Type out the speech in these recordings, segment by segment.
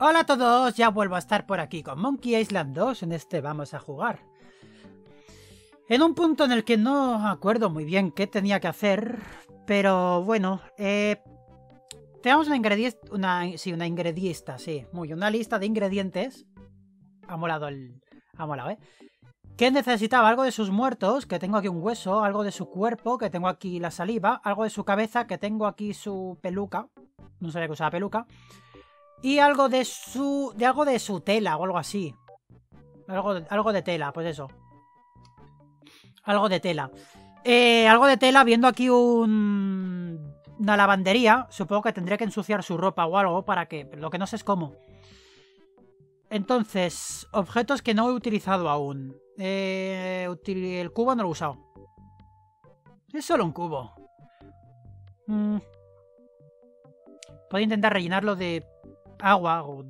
Hola a todos, ya vuelvo a estar por aquí con Monkey Island 2, en este vamos a jugar. En un punto en el que no acuerdo muy bien qué tenía que hacer, pero bueno, eh, tenemos una ingrediente, una, sí, una ingredienta, sí, muy, una lista de ingredientes. Ha molado el, ha molado, ¿eh? Que necesitaba algo de sus muertos, que tengo aquí un hueso, algo de su cuerpo, que tengo aquí la saliva, algo de su cabeza, que tengo aquí su peluca, no sabía que usaba peluca, y algo de su. de algo de su tela o algo así. Algo algo de tela, pues eso. Algo de tela. Eh, algo de tela, viendo aquí un. Una lavandería. Supongo que tendría que ensuciar su ropa o algo para que. Lo que no sé es cómo. Entonces, objetos que no he utilizado aún. Eh, el cubo no lo he usado. Es solo un cubo. Mm. Puedo intentar rellenarlo de agua o,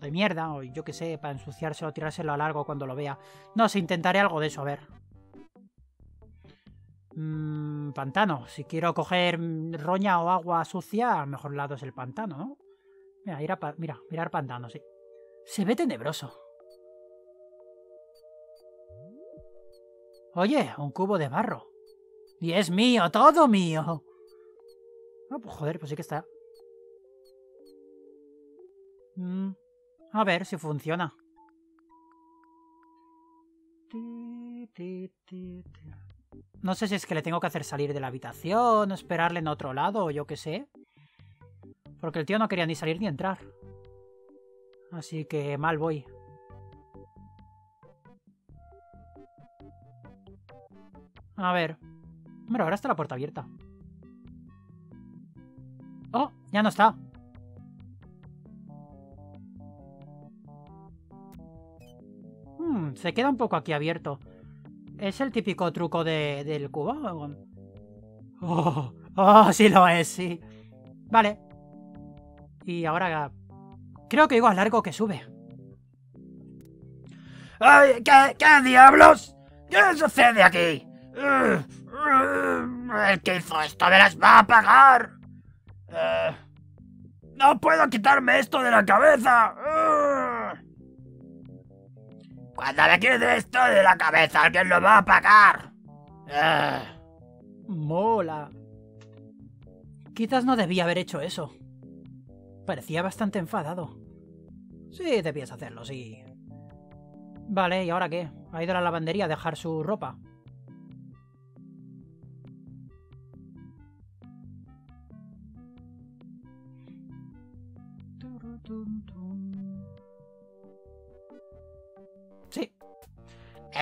de mierda, o yo que sé, para ensuciarse o tirárselo a largo cuando lo vea. No sé, intentaré algo de eso, a ver. Mm, pantano. Si quiero coger roña o agua sucia, al mejor lado es el pantano, ¿no? Mira, mira, mirar pantano, sí. Se ve tenebroso. Oye, un cubo de barro. Y es mío, todo mío. Ah, pues joder, pues sí que está. Mm, a ver si funciona. No sé si es que le tengo que hacer salir de la habitación, esperarle en otro lado o yo qué sé. Porque el tío no quería ni salir ni entrar. Así que mal voy. A ver. Bueno, ahora está la puerta abierta. ¡Oh! Ya no está. Se queda un poco aquí abierto. ¿Es el típico truco de, del cubo? Oh, oh, sí lo es, sí. Vale. Y ahora... Creo que igual largo que sube. ¡Ay! ¿Qué, qué diablos? ¿Qué sucede aquí? El que hizo esto me las va a pagar. Eh, no puedo quitarme esto de la cabeza. Cuando le quede esto de la cabeza, alguien lo va a pagar. Ah. Mola. Quizás no debía haber hecho eso. Parecía bastante enfadado. Sí, debías hacerlo, sí. Vale, ¿y ahora qué? Ha ido a la lavandería a dejar su ropa.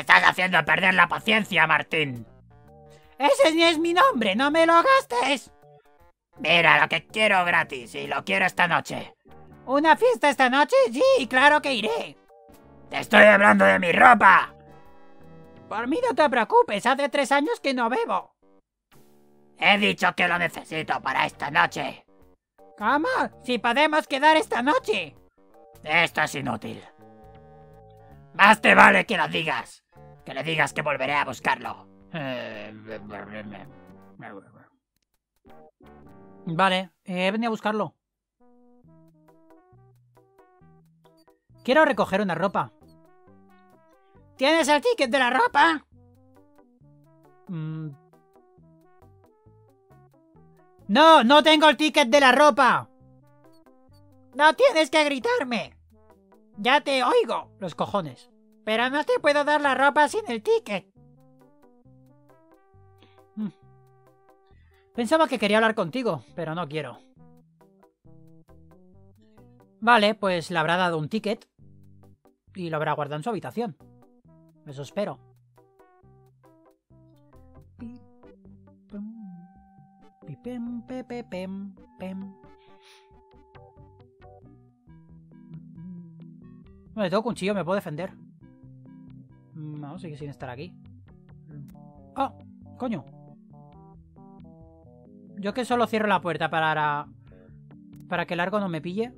Estás haciendo perder la paciencia, Martín. Ese ni es mi nombre, no me lo gastes. Mira, lo que quiero gratis y lo quiero esta noche. ¿Una fiesta esta noche? Sí, claro que iré. Te estoy hablando de mi ropa. Por mí no te preocupes, hace tres años que no bebo. He dicho que lo necesito para esta noche. ¿Cómo? Si podemos quedar esta noche. Esto es inútil. Más te vale que lo digas. Que le digas que volveré a buscarlo. Vale, he venido a buscarlo. Quiero recoger una ropa. ¿Tienes el ticket de la ropa? Mm. No, no tengo el ticket de la ropa. No tienes que gritarme. Ya te oigo, los cojones. Pero no te puedo dar la ropa sin el ticket. Mm. Pensaba que quería hablar contigo, pero no quiero. Vale, pues le habrá dado un ticket y lo habrá guardado en su habitación. Eso espero. Bueno, tengo cuchillo, me puedo defender. No, sigue sin estar aquí. ¡Ah! ¡Coño! Yo que solo cierro la puerta para... Para que el largo no me pille.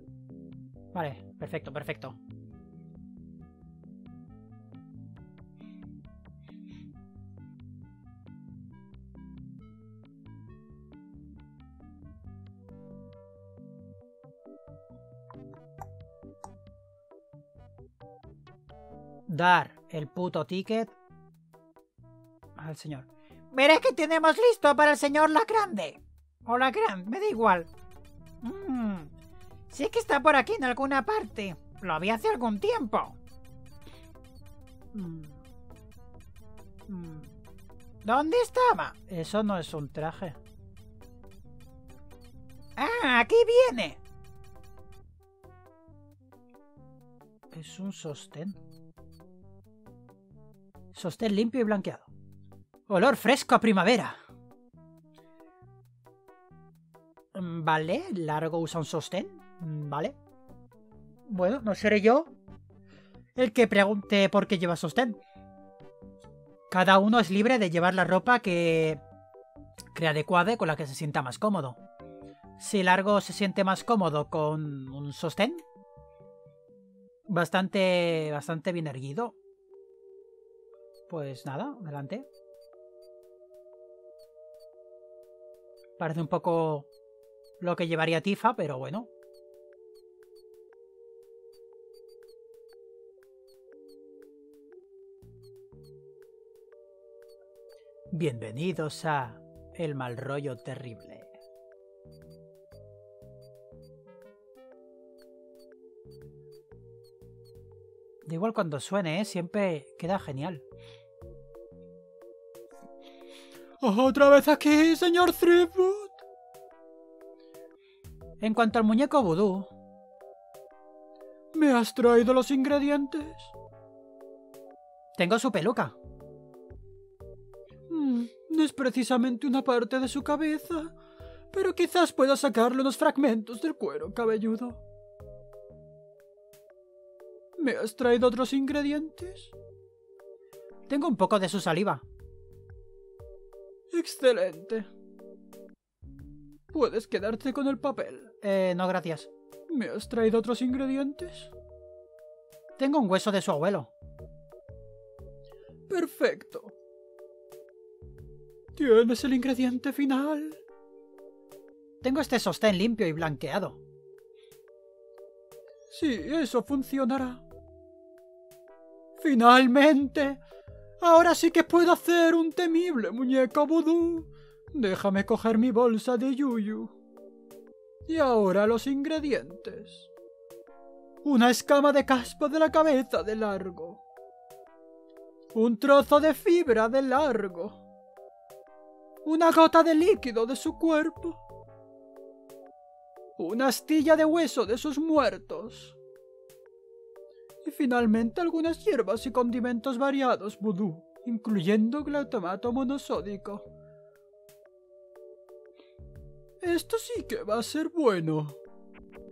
Vale, perfecto, perfecto. dar el puto ticket al señor. Veré que tenemos listo para el señor Lacrande. O Lacrande, me da igual. Mm, sé que está por aquí en alguna parte. Lo vi hace algún tiempo. Mm, mm, ¿Dónde estaba? Eso no es un traje. Ah, aquí viene. Es un sostén. Sostén limpio y blanqueado. Olor fresco a primavera. Mm, Vale, largo usa un sostén. Mm, Vale. Bueno, no seré yo el que pregunte por qué lleva sostén. Cada uno es libre de llevar la ropa que crea adecuada y con la que se sienta más cómodo. Si Largo se siente más cómodo con un sostén, bastante, bastante bien erguido, pues nada, adelante. Parece un poco lo que llevaría Tifa, pero bueno. Bienvenidos a El Mal Rollo Terrible. Da igual cuando suene, ¿eh? siempre queda genial. ¿Otra vez aquí, señor Threepwood? En cuanto al muñeco vudú... ¿Me has traído los ingredientes? Tengo su peluca. Mm, no es precisamente una parte de su cabeza, pero quizás pueda sacarle unos fragmentos del cuero cabelludo. ¿Me has traído otros ingredientes? Tengo un poco de su saliva. Excelente. Puedes quedarte con el papel. Eh, no, gracias. ¿Me has traído otros ingredientes? Tengo un hueso de su abuelo. Perfecto. ¿Tienes el ingrediente final? Tengo este sostén limpio y blanqueado. Sí, eso funcionará. Finalmente. Ahora sí que puedo hacer un temible muñeco vudú. Déjame coger mi bolsa de yuyu. Y ahora los ingredientes. Una escama de caspa de la cabeza de largo. Un trozo de fibra de largo. Una gota de líquido de su cuerpo. Una astilla de hueso de sus muertos. Y finalmente algunas hierbas y condimentos variados vudú, incluyendo glutamato monosódico. Esto sí que va a ser bueno.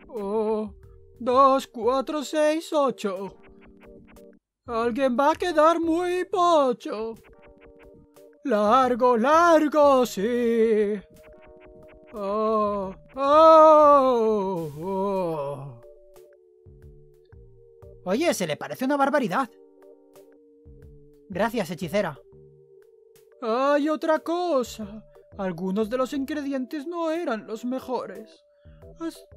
Oh, dos, cuatro, seis, ocho. Alguien va a quedar muy pocho. Largo, largo, sí. Oh, Oye, se le parece una barbaridad. Gracias, hechicera. Hay otra cosa. Algunos de los ingredientes no eran los mejores.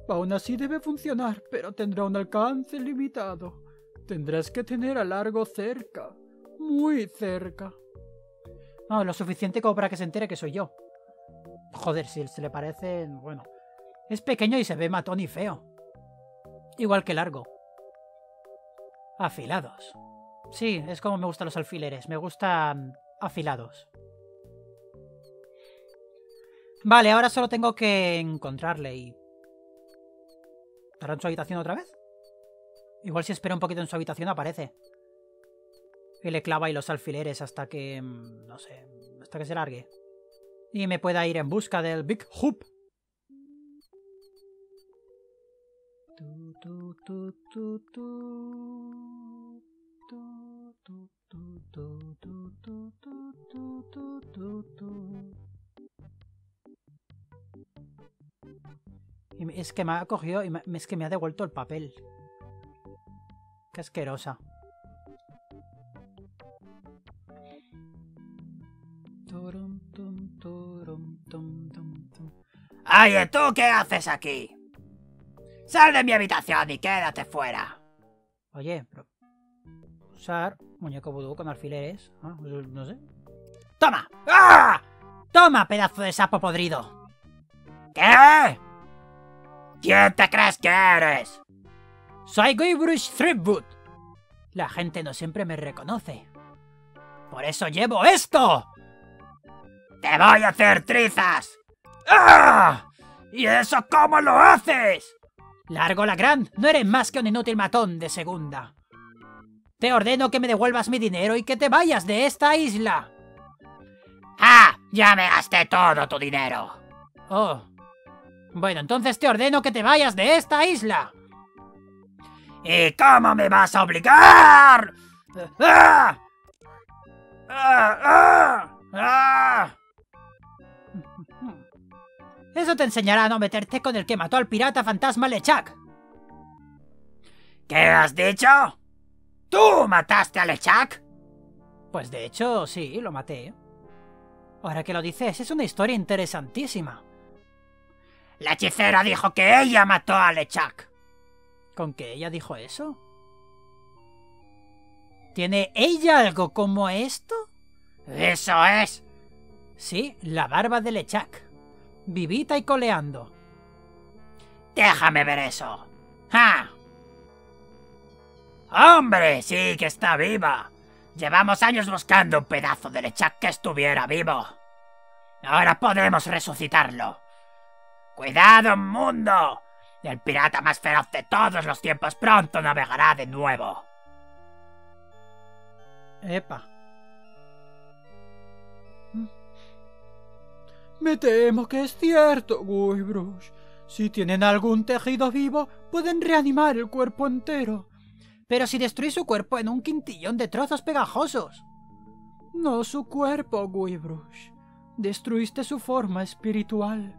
Aún así debe funcionar, pero tendrá un alcance limitado. Tendrás que tener a largo cerca. Muy cerca. No, lo suficiente como para que se entere que soy yo. Joder, si se le parece... Bueno. Es pequeño y se ve matón y feo. Igual que largo. Afilados. Sí, es como me gustan los alfileres. Me gustan afilados. Vale, ahora solo tengo que encontrarle y... ¿Estará en su habitación otra vez? Igual si espera un poquito en su habitación aparece. Y le clava ahí los alfileres hasta que... mm, no sé, hasta que se largue. Y me pueda ir en busca del Big Hoop. Tu, tu, tu, tu, tu. Es que me ha cogido y me- es que me ha devuelto el papel. Qué asquerosa. Oye, ¿tú qué haces aquí? Sal de mi habitación y quédate fuera. Oye, pero... Usar muñeco vudú con alfileres. Ah, no sé. ¡Toma! ¡Ah! ¡Toma, pedazo de sapo podrido! ¿Qué? ¿Quién te crees que eres? Soy Guybrush Threepwood. La gente no siempre me reconoce. Por eso llevo esto. ¡Te voy a hacer trizas! ¡Ah! ¿Y eso cómo lo haces? Largo Lagrand, no eres más que un inútil matón de segunda. Te ordeno que me devuelvas mi dinero y que te vayas de esta isla. ¡Ah! Ya me gasté todo tu dinero. Oh. Bueno, entonces te ordeno que te vayas de esta isla. ¿Y cómo me vas a obligar? ¡Ah! ¡Ah! ¡Ah! ¡Ah! Eso te enseñará a no meterte con el que mató al pirata fantasma Lechak. ¿Qué has dicho? ¿Tú mataste a Lechak? Pues de hecho, sí, lo maté. Ahora que lo dices, es una historia interesantísima. La hechicera dijo que ella mató a Lechak. ¿Con que ella dijo eso? ¿Tiene ella algo como esto? Eso es. Sí, la barba de Lechak. Vivita y coleando. Déjame ver eso. ¡Ja! ¡Hombre! Sí que está viva. Llevamos años buscando un pedazo de Lechak que estuviera vivo. Ahora podemos resucitarlo. ¡Cuidado, mundo! El pirata más feroz de todos los tiempos pronto navegará de nuevo. Epa. Me temo que es cierto, Guybrush. Si tienen algún tejido vivo, pueden reanimar el cuerpo entero. Pero si destruís su cuerpo en un quintillón de trozos pegajosos. No su cuerpo, Guybrush. Destruiste su forma espiritual.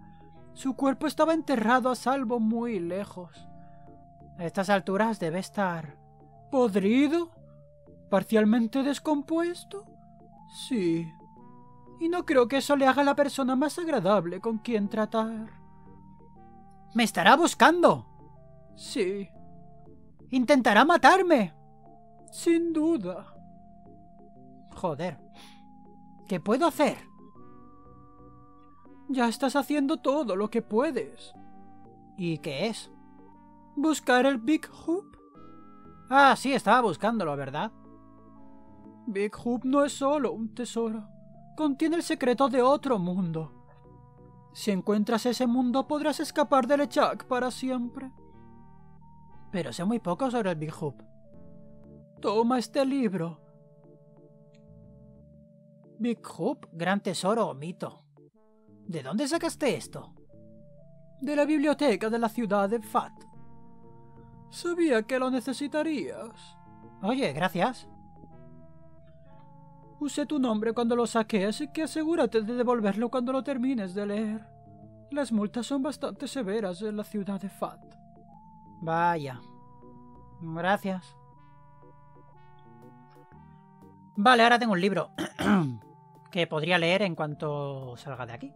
Su cuerpo estaba enterrado a salvo muy lejos. A estas alturas debe estar... ¿Podrido? ¿Parcialmente descompuesto? Sí. Y no creo que eso le haga la persona más agradable con quien tratar. ¿Me estará buscando? Sí. ¿Intentará matarme? Sin duda. Joder. ¿Qué puedo hacer? Ya estás haciendo todo lo que puedes. ¿Y qué es? ¿Buscar el Big Hoop? Ah, sí, estaba buscándolo, ¿verdad? Big Hoop no es solo un tesoro. Contiene el secreto de otro mundo. Si encuentras ese mundo podrás escapar del Echak para siempre. Pero sé muy poco sobre el Big Hoop. Toma este libro. Big Hoop, gran tesoro o mito. ¿De dónde sacaste esto? De la biblioteca de la ciudad de Fat. Sabía que lo necesitarías. Oye, gracias. Usé tu nombre cuando lo saqué, así que asegúrate de devolverlo cuando lo termines de leer. Las multas son bastante severas en la ciudad de Fat. Vaya. Gracias. Vale, ahora tengo un libro que podría leer en cuanto salga de aquí.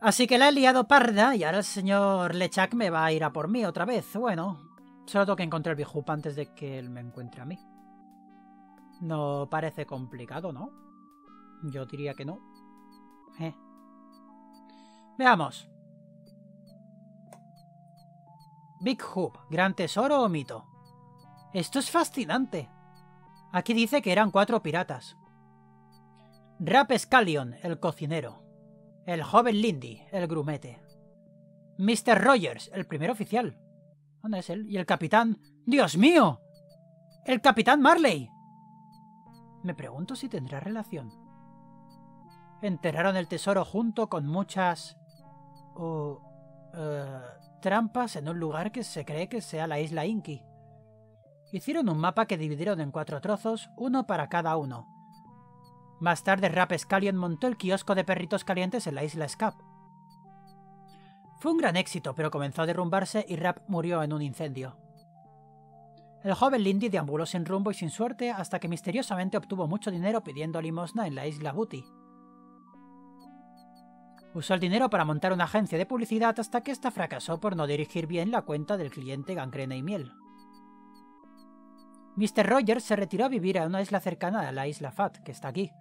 Así que la he liado parda y ahora el señor Lechak me va a ir a por mí otra vez. Bueno, solo tengo que encontrar el Bijup antes de que él me encuentre a mí. No parece complicado, ¿no? Yo diría que no. Eh. Veamos. Big Hoop, gran tesoro o mito. Esto es fascinante. Aquí dice que eran cuatro piratas. Rap Scallion, el cocinero. El joven Lindy, el grumete. Mr. Rogers, el primer oficial. ¿Dónde es él? Y el capitán... ¡Dios mío! ¡El capitán Marley! Me pregunto si tendrá relación. Enterraron el tesoro junto con muchas... Uh, trampas en un lugar que se cree que sea la isla Inky. Hicieron un mapa que dividieron en cuatro trozos, uno para cada uno, más tarde, Rap Scallion montó el kiosco de perritos calientes en la isla Scap. Fue un gran éxito, pero comenzó a derrumbarse y Rap murió en un incendio. El joven Lindy deambuló sin rumbo y sin suerte hasta que misteriosamente obtuvo mucho dinero pidiendo limosna en la isla Booty. Usó el dinero para montar una agencia de publicidad hasta que ésta fracasó por no dirigir bien la cuenta del cliente gangrena y miel. Mr. Rogers se retiró a vivir a una isla cercana a la isla Fat, que está aquí.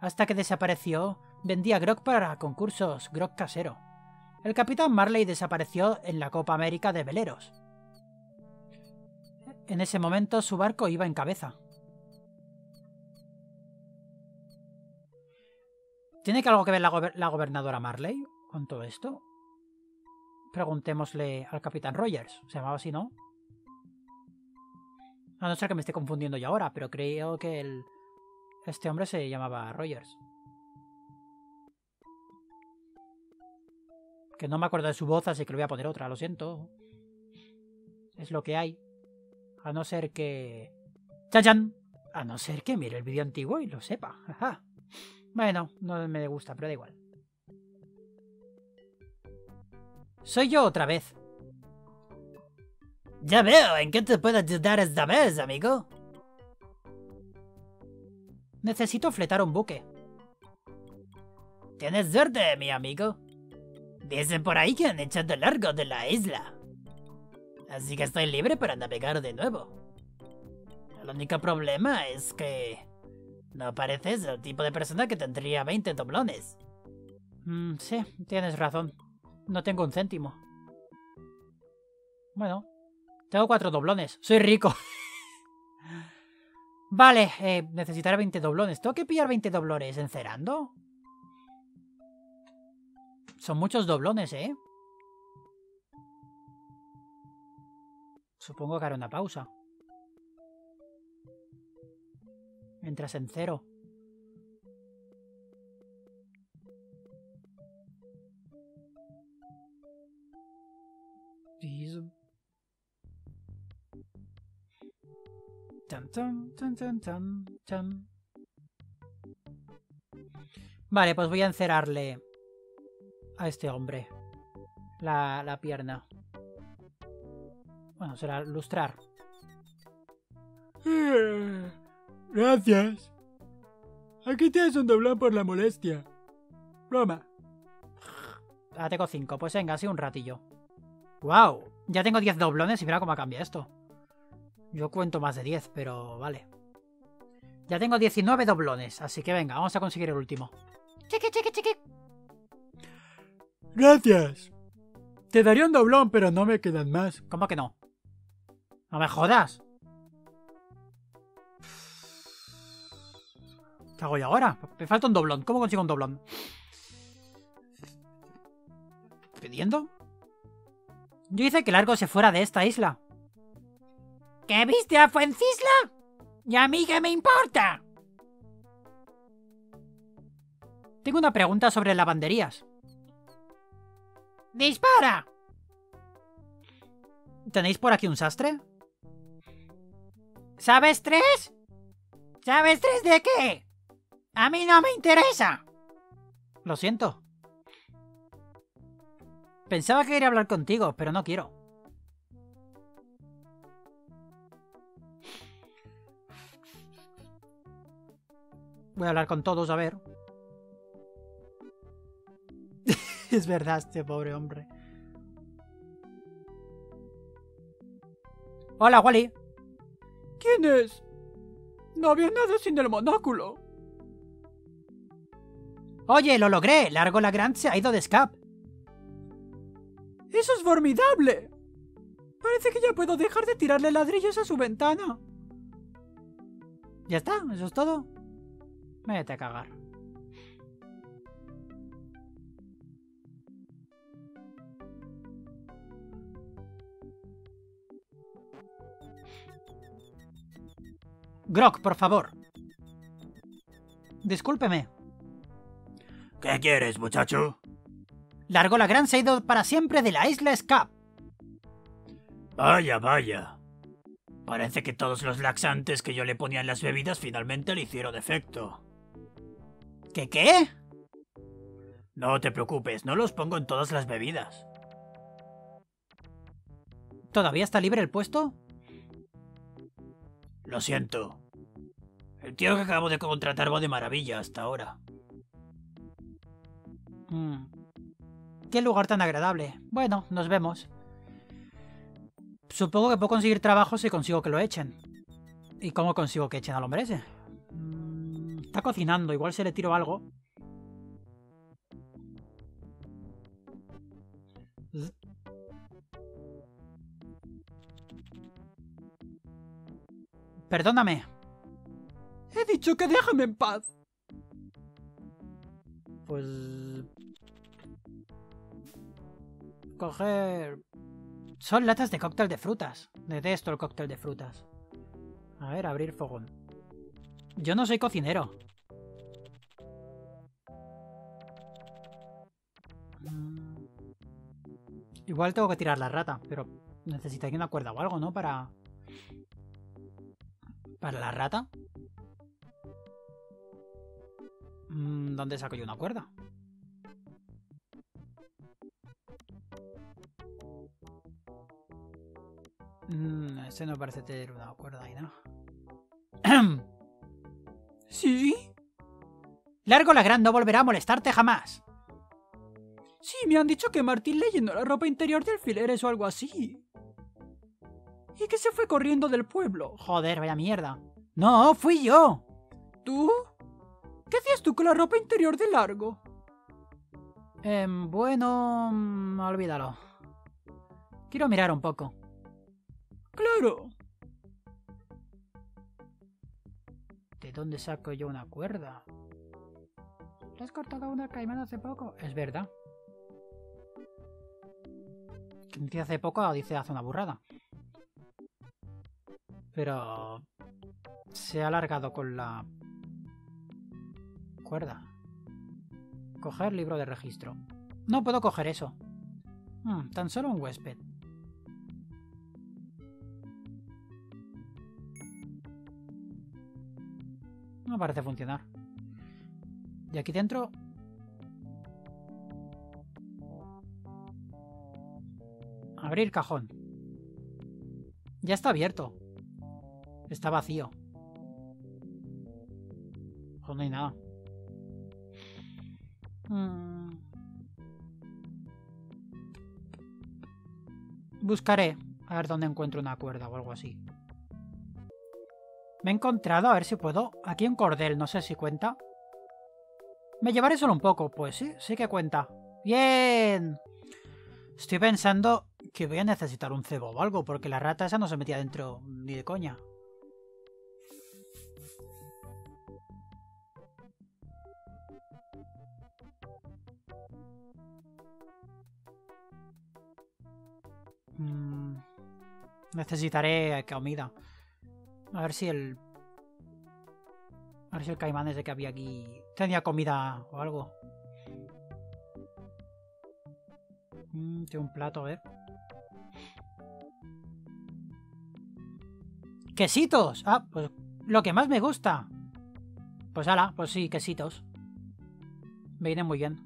Hasta que desapareció, vendía grog para concursos grog casero. El capitán Marley desapareció en la Copa América de veleros. En ese momento su barco iba en cabeza. ¿Tiene que algo que ver la, gober- la gobernadora Marley con todo esto? Preguntémosle al capitán Rogers. ¿Se llamaba así, no? A no ser que me esté confundiendo yo ahora, pero creo que el... este hombre se llamaba Rogers. Que no me acuerdo de su voz, así que le voy a poner otra, lo siento. Es lo que hay. A no ser que... ¡Chachan! A no ser que mire el vídeo antiguo y lo sepa. Ajá. Bueno, no me gusta, pero da igual. Soy yo otra vez. Ya veo, ¿en qué te puedo ayudar esta vez, amigo? Necesito fletar un buque. Tienes suerte, mi amigo. Dicen por ahí que han echado largo de la isla. Así que estoy libre para navegar de nuevo. El único problema es que... No pareces el tipo de persona que tendría 20 doblones. Mm, sí, tienes razón. No tengo un céntimo. Bueno, tengo cuatro doblones. Soy rico. vale, eh, necesitaré 20 doblones. ¿Tengo que pillar 20 doblones encerando? Son muchos doblones, ¿eh? Supongo que haré una pausa. Tan, tan, tan. Vale, pues voy a encerarle a este hombre la, la pierna. Bueno, será lustrar. Gracias. Aquí tienes un doblón por la molestia. Broma. Ah, tengo 5. Pues venga, así un ratillo. ¡Wow! Ya tengo 10 doblones y mira cómo cambia esto. Yo cuento más de 10, pero vale. Ya tengo 19 doblones, así que venga, vamos a conseguir el último. Chiqui, chiqui, chiqui. Gracias. Te daría un doblón, pero no me quedan más. ¿Cómo que no? ¡No me jodas! ¿Qué hago yo ahora? Me falta un doblón. ¿Cómo consigo un doblón? ¿Pidiendo? Yo hice que Largo se fuera de esta isla. ¿Qué viste a Fuencisla? ¿Y a mí qué me importa? Tengo una pregunta sobre lavanderías. ¡Dispara! ¿Tenéis por aquí un sastre? ¿Sabes tres? ¿Sabes tres de qué? A mí no me interesa. Lo siento. Pensaba que quería hablar contigo, pero no quiero. Voy a hablar con todos, a ver. es verdad, este pobre hombre. Hola, Wally. ¿Quién es? No había nada sin el monóculo. Oye, lo logré. Largo Lagrand se ha ido de escape. ¡Eso es formidable! Parece que ya puedo dejar de tirarle ladrillos a su ventana. Ya está, eso es todo. Vete a cagar. Grok, por favor. Discúlpeme. ¿Qué quieres, muchacho? Largo la Gran se ha ido para siempre de la isla Scap. Vaya, vaya. Parece que todos los laxantes que yo le ponía en las bebidas finalmente le hicieron efecto. ¿Qué qué? No te preocupes, no los pongo en todas las bebidas. ¿Todavía está libre el puesto? Lo siento. El tío que acabo de contratar va de maravilla hasta ahora. Mm. Qué lugar tan agradable. Bueno, nos vemos. Supongo que puedo conseguir trabajo si consigo que lo echen. ¿Y cómo consigo que echen al hombre ese? Está cocinando, igual se le tiro algo. Perdóname. He dicho que déjame en paz. Pues... Coger... Son latas de cóctel de frutas. Detesto el cóctel de frutas. A ver, abrir fogón. Yo no soy cocinero. Mm. Igual tengo que tirar la rata, pero necesitaría una cuerda o algo, ¿no? Para... Para la rata. Mm, ¿Dónde saco yo una cuerda? Mm, ese no parece tener una cuerda ahí, ¿no? ¿Sí? Largo la gran no volverá a molestarte jamás. Sí, me han dicho que Martín le llenó la ropa interior de alfileres o algo así. Y que se fue corriendo del pueblo. Joder, vaya mierda. No, fui yo. ¿Tú? ¿Qué hacías tú con la ropa interior de largo? Em, bueno, mm, olvídalo. Quiero mirar un poco. Claro. ¿De dónde saco yo una cuerda? ¿Le has cortado una caimán hace poco? Es verdad. Dice hace poco dice hace una burrada. Pero... Se ha alargado con la... Cuerda. Coger libro de registro. No puedo coger eso. Hmm, tan solo un huésped. No parece funcionar. Y aquí dentro... Abrir cajón. Ya está abierto. Está vacío. Oh, no hay nada. Mm. Buscaré a ver dónde encuentro una cuerda o algo así. Me he encontrado, a ver si puedo. Aquí un cordel, no sé si cuenta. Me llevaré solo un poco, pues sí, sí que cuenta. ¡Bien! Estoy pensando que voy a necesitar un cebo o algo, porque la rata esa no se metía dentro ni de coña. Necesitaré comida. A ver si el... A ver si el caimán ese que había aquí tenía comida o algo. Mm, tiene un plato, a ver. ¡Quesitos! Ah, pues lo que más me gusta. Pues ala, pues sí, quesitos. Me viene muy bien.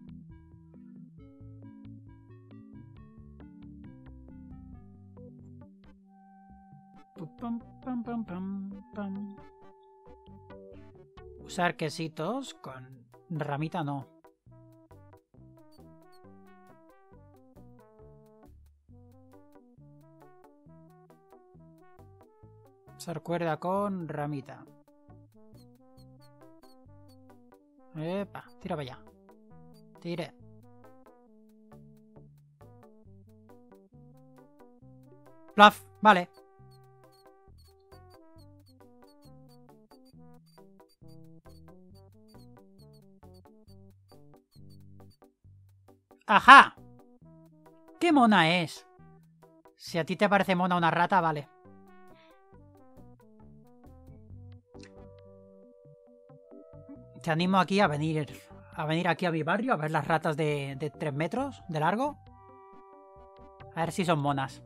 Pam, pam, pam, pam. Usar quesitos con ramita no. Usar cuerda con ramita. Epa, tira para allá. Tire. Plaf, vale. ¡Ajá! ¡Qué mona es! Si a ti te parece mona una rata, vale. Te animo aquí a venir a venir aquí a mi barrio a ver las ratas de, de 3 metros de largo. A ver si son monas.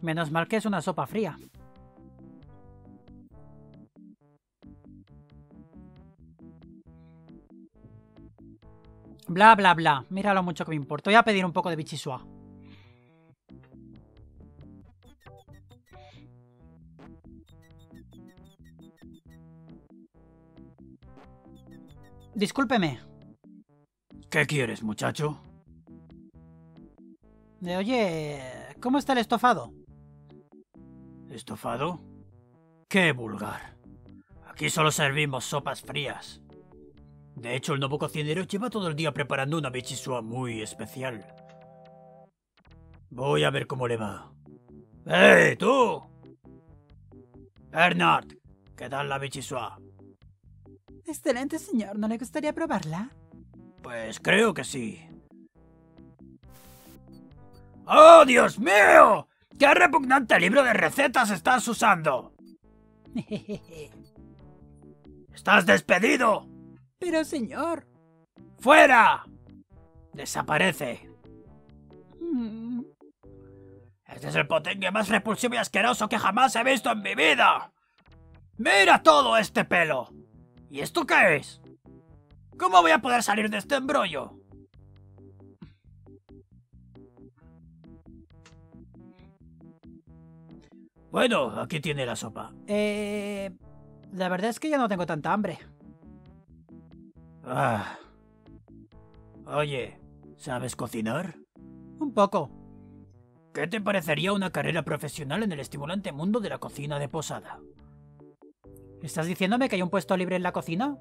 Menos mal que es una sopa fría. Bla, bla, bla. Mira lo mucho que me importa. Voy a pedir un poco de bichisua. Discúlpeme. ¿Qué quieres, muchacho? Eh, oye, ¿cómo está el estofado? ¿Estofado? ¡Qué vulgar! Aquí solo servimos sopas frías. De hecho, el nuevo cocinero lleva todo el día preparando una bichisua muy especial. Voy a ver cómo le va. ¡Eh, tú! Bernard, ¿qué tal la bichisua? Excelente, señor. ¿No le gustaría probarla? Pues creo que sí. ¡Oh, Dios mío! ¡Qué repugnante libro de recetas estás usando! ¡Estás despedido! Pero, señor. ¡Fuera! Desaparece. Mm, Este es el potengue más repulsivo y asqueroso que jamás he visto en mi vida. ¡Mira todo este pelo! ¿Y esto qué es? ¿Cómo voy a poder salir de este embrollo? Bueno, aquí tiene la sopa. Eh... La verdad es que ya no tengo tanta hambre. Ah. Oye, ¿sabes cocinar? Un poco. ¿Qué te parecería una carrera profesional en el estimulante mundo de la cocina de posada? ¿Estás diciéndome que hay un puesto libre en la cocina?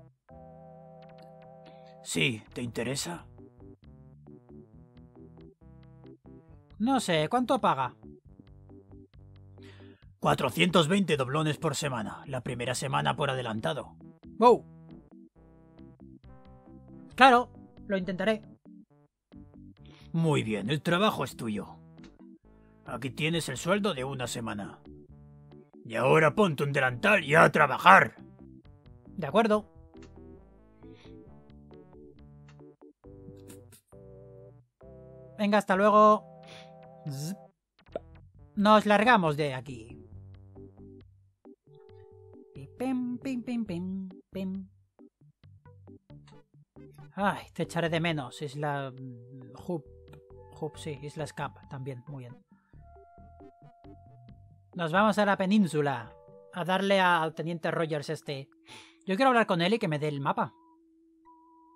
Sí, ¿te interesa? No sé, ¿cuánto paga? 420 doblones por semana, la primera semana por adelantado. ¡Wow! Claro, lo intentaré. Muy bien, el trabajo es tuyo. Aquí tienes el sueldo de una semana. Y ahora ponte un delantal y a trabajar. De acuerdo. Venga, hasta luego. Nos largamos de aquí. Pim, pim, pim, pim. Ay, te echaré de menos. Isla Hub. Hub, sí, Isla Scap también. Muy bien. Nos vamos a la península. A darle al teniente Rogers este. Yo quiero hablar con él y que me dé el mapa.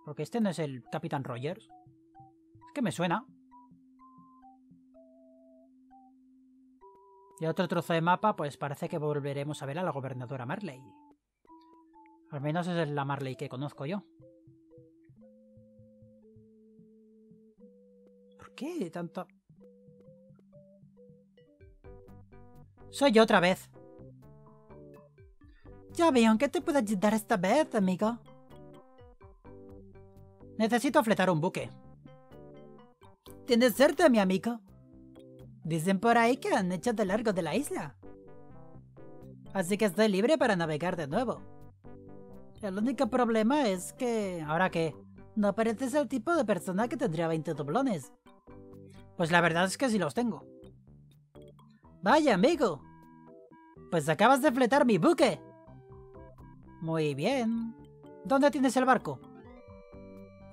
Porque este no es el Capitán Rogers. Es que me suena. Y otro trozo de mapa, pues parece que volveremos a ver a la gobernadora Marley. Al menos es la Marley que conozco yo. ¿Por qué tanto...? Soy yo otra vez. Ya veo, ¿en qué te puedo ayudar esta vez, amigo? Necesito fletar un buque. Tienes suerte, mi amigo. Dicen por ahí que han hecho de largo de la isla. Así que estoy libre para navegar de nuevo. El único problema es que... ¿Ahora qué? No pareces el tipo de persona que tendría 20 doblones. Pues la verdad es que sí los tengo. Vaya, amigo. Pues acabas de fletar mi buque. Muy bien. ¿Dónde tienes el barco?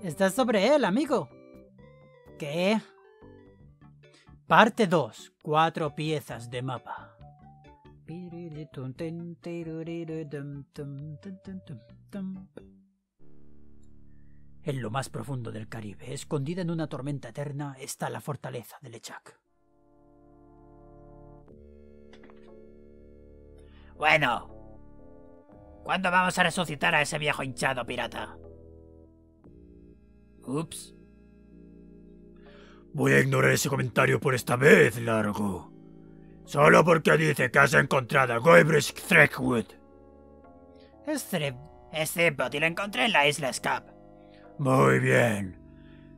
Estás sobre él, amigo. ¿Qué? Parte 2. Cuatro piezas de mapa. En lo más profundo del Caribe, escondida en una tormenta eterna, está la fortaleza de Lechak. Bueno. ¿Cuándo vamos a resucitar a ese viejo hinchado pirata? Ups. Voy a ignorar ese comentario por esta vez, Largo. Solo porque dice que has encontrado a Goibrisk Threckwood. Es Zreb. Es Zipot y lo encontré en la isla Scap. Muy bien.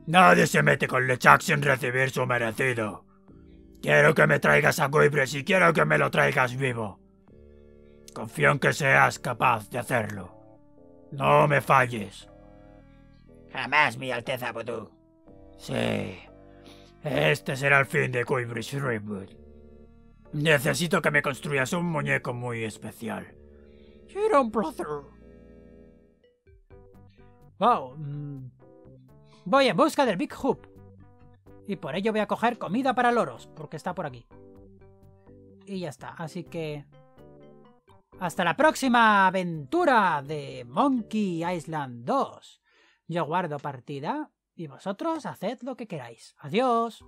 Nadie se mete con Lechak sin recibir su merecido. Quiero que me traigas a Goibres y quiero que me lo traigas vivo. Confío en que seas capaz de hacerlo. No me falles. Jamás, mi Alteza Voodoo. Sí. Este será el fin de Goibres Redwood. Necesito que me construyas un muñeco muy especial. Era un placer. Wow. mm, Voy en busca del Big Hoop. Y por ello voy a coger comida para loros, porque está por aquí. Y ya está, así que... Hasta la próxima aventura de Monkey Island 2. Yo guardo partida y vosotros haced lo que queráis. Adiós.